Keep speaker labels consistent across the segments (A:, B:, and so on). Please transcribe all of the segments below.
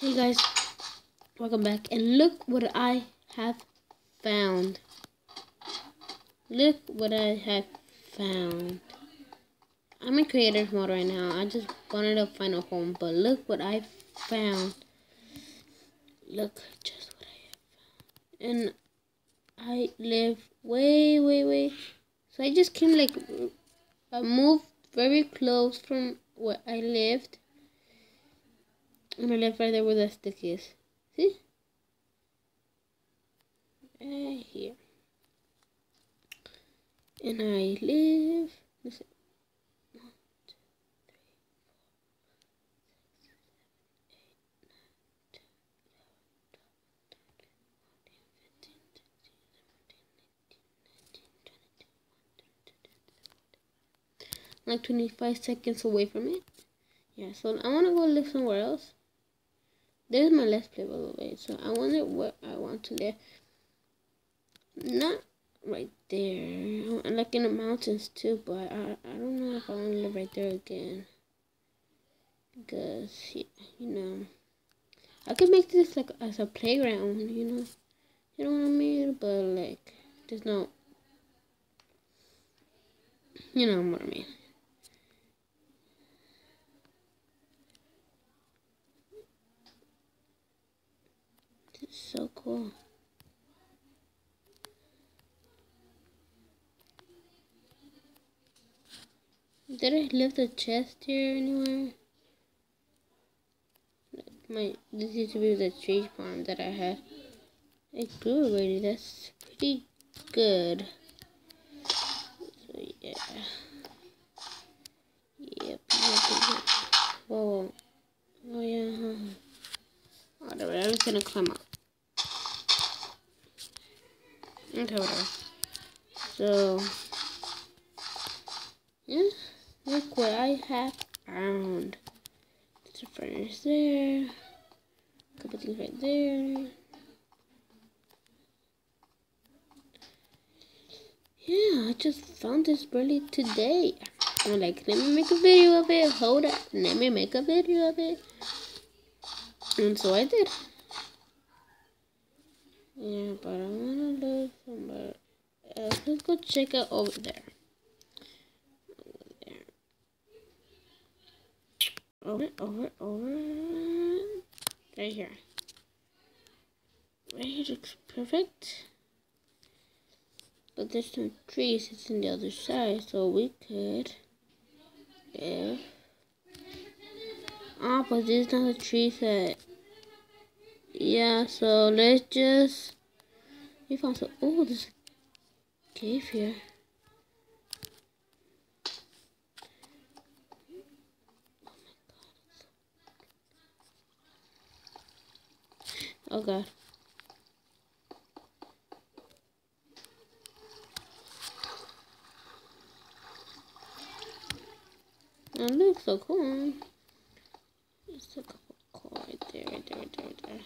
A: Hey guys, welcome back and look what I have found. Look what I have found. I'm in creative mode right now. I just wanted to find a home, but look what I found. Look just what I have found. And I live way, way, way. So I just came like, I moved very close from where I lived and I live right there where the stick is. See? Right here. And I live. Listen. Like 25 seconds away from it. Yeah, so I want to go live somewhere else. There's my let's play by the way. So I wonder where I want to live. Not right there. I like in the mountains too, but I I don't know if I want to live right there again. Because you know, I could make this like as a playground. You know, you know what I mean. But like, there's no. You know what I mean. So cool. Did I leave the chest here anywhere? My this used to be the tree farm that I had. It grew already. That's pretty good. So yeah. Yep. Whoa. Oh yeah. Whatever. I'm just gonna climb up. Okay, whatever. So, yeah, look what I have found. There's a furnace there. A couple things right there. Yeah, I just found this really today. I'm like, let me make a video of it. Hold up. Let me make a video of it. And so I did. Yeah, but I to live somewhere. Let's go check it over there. Over there. Over, over, over. Right here. Right here looks perfect. But there's some trees. It's on the other side, so we could if Ah, but this is not a tree set. Yeah, so let's just... We found some... Oh, there's a cave here. Oh god. It oh, looks so cool. Just a couple coal right there, right there, right there, right there.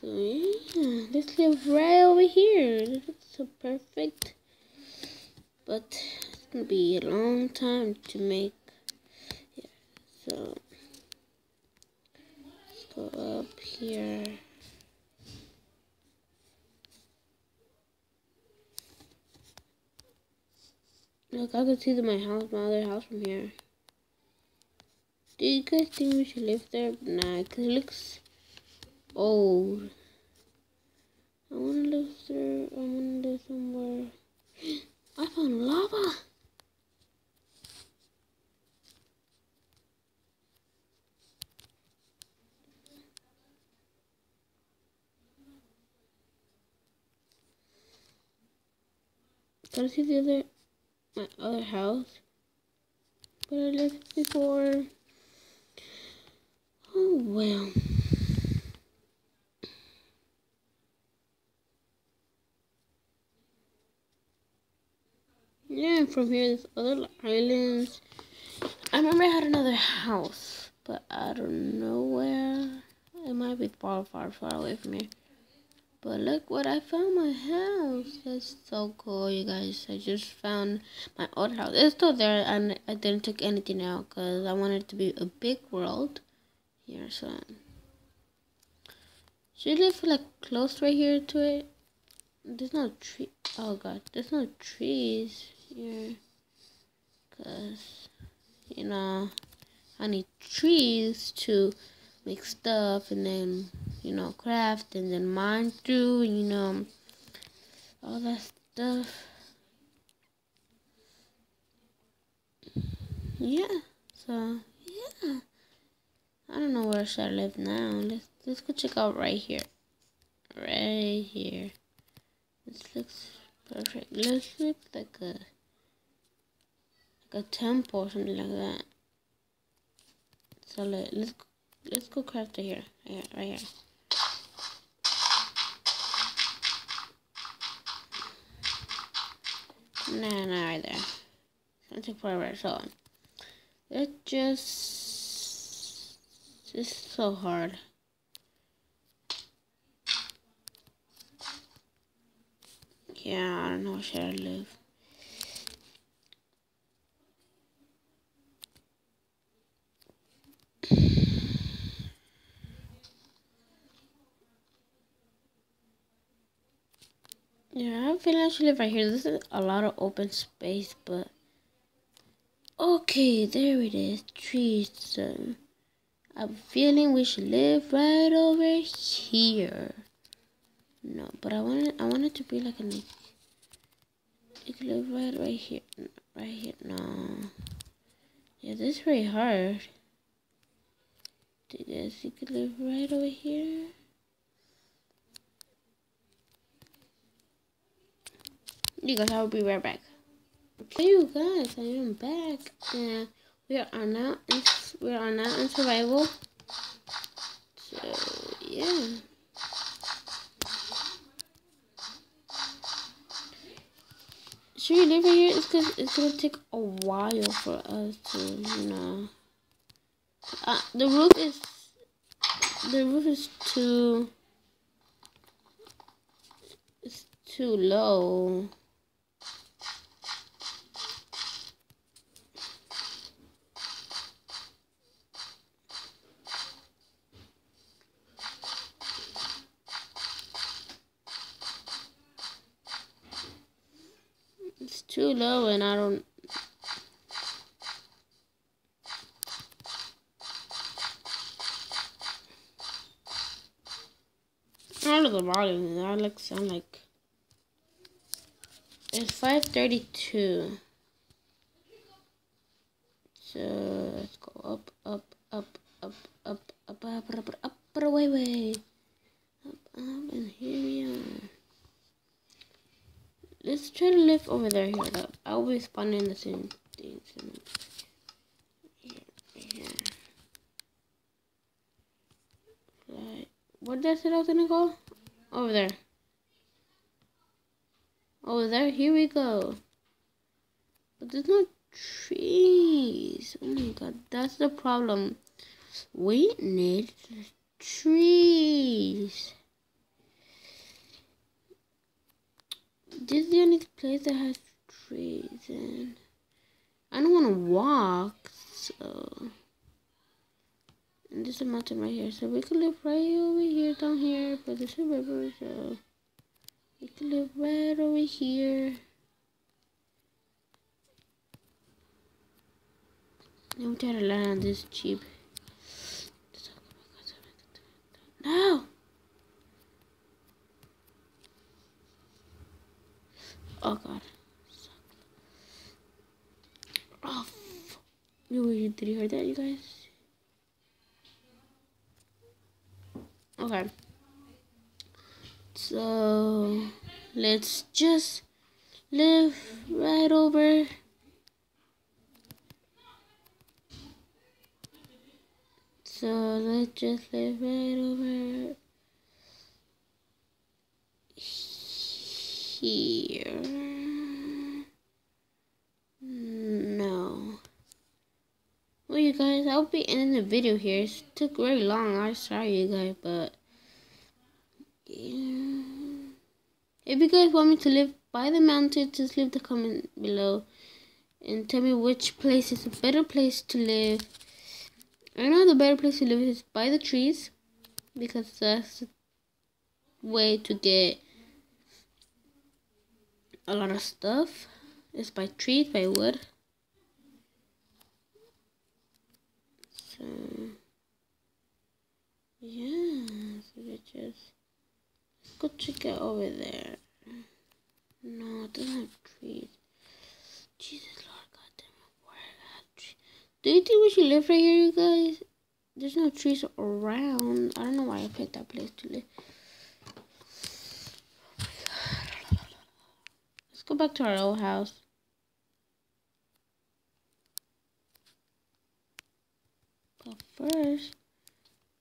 A: So let's live right over here. This is so perfect. But it's gonna be a long time to make. Yeah, so let's go up here. Look, I can see my house, my other house from here. Do you guys think we should live there? Nah, because it looks old. I want to live there. I want to live somewhere. I found lava. I see the other, my other house? But I lived before. Oh well. Yeah, from here, there's other islands. I remember I had another house, but I don't know where. It might be far, far, far away from here. But look what I found my house. That's so cool, you guys. I just found my old house. It's still there, and I didn't take anything out because I wanted it to be a big world here. So, should live like close right here to it. There's no tree. Oh god, there's no trees here. Cause you know I need trees to make stuff and then you know, craft and then mine through, you know, all that stuff. Yeah, so, yeah. I don't know where should I live now. Let's, let's go check out right here. Right here. This looks perfect. Let's look like a, a temple or something like that. So let, let's, let's go craft it here. Right, here. Nah, not right there. Take forever, so it just it's so hard. Yeah, I don't know where should I live. Yeah, I'm feeling I should live right here. This is a lot of open space, but okay, there it is. Trees. I'm feeling we should live right over here. No, but I want it. I want it to be like a. You could live right, right here, right here. No. Yeah, this is very hard. Do this. You could live right over here. You guys, I will be right back. Okay, you guys, I am back, and we are now in we are now in survival. So yeah. Should we leave here? It's gonna it's gonna take a while for us to you know. Uh, the roof is the roof is too it's too low. And I don't look at the volume that like sound like it's 532 so let's go up up up up up up up up up, up away way up up and here we are Let's try to live over there here. Though. I will be spawning the same. Here, here. Right. What did I say I was gonna go? Over there. Over there. Here we go. But there's no trees. Oh my god, that's the problem. We need trees. This is the only place that has trees and I don't want to walk, so and there's a mountain right here, so we could live right over here, down here, but there's a river, so we could live right over here. And we to land on this cheap. No! Oh god. Oh, you did you hear that, you guys? Okay. So let's just live right over. So let's just live right over here. No. Well, you guys, I'll be ending the video here. It took very long. I'm sorry, you guys, but yeah. If you guys want me to live by the mountain, just leave the comment below and tell me which place is a better place to live. I know the better place to live is by the trees because that's the way to get a lot of stuff. It's by trees, by wood. So, yeah, so bitches. Let's go check it over there. No, it doesn't have trees. Jesus Lord, goddamn where are trees? Do you think we should live right here, you guys? There's no trees around. I don't know why I picked that place to live. Oh Let's go back to our old house. But first,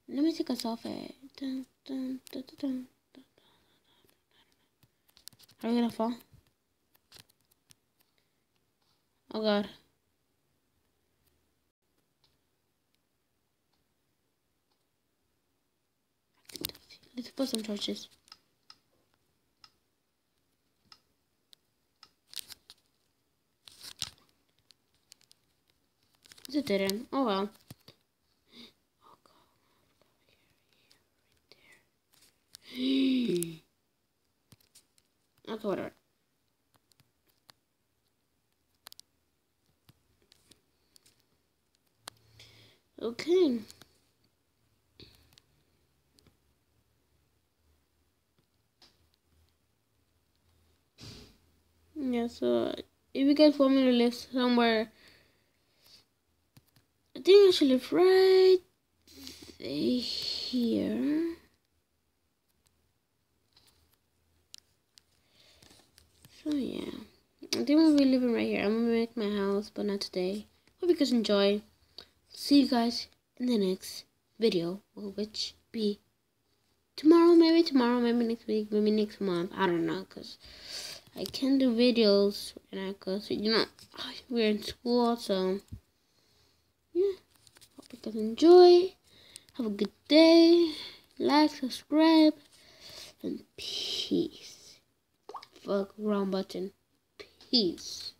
A: let me take a selfie. Dun, dun, dun, Are we gonna fall? Oh god. Let's put some torches. A dead end. Oh well. Oh god. Right whatever. Okay. Yeah, so if you guys want me to live somewhere, I think I should live right here. So yeah, I think we'll be living right here. I'm gonna make my house, but not today. Hope you guys enjoy see you guys in the next video, which be tomorrow, maybe tomorrow, maybe next week, maybe next month. I don't know, because I can do videos and I because, you know, we're in school, so yeah. Hope you guys enjoy. Have a good day. Like, subscribe, and peace. Fuck uh, wrong button. Peace.